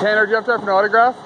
Tanner, do you have time for an autograph?